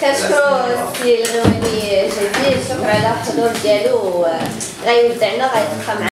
كنشكرو السي الغنواني جديد شكرا على الحضور ديالو آه، غيودعنا غيتبقى معنا.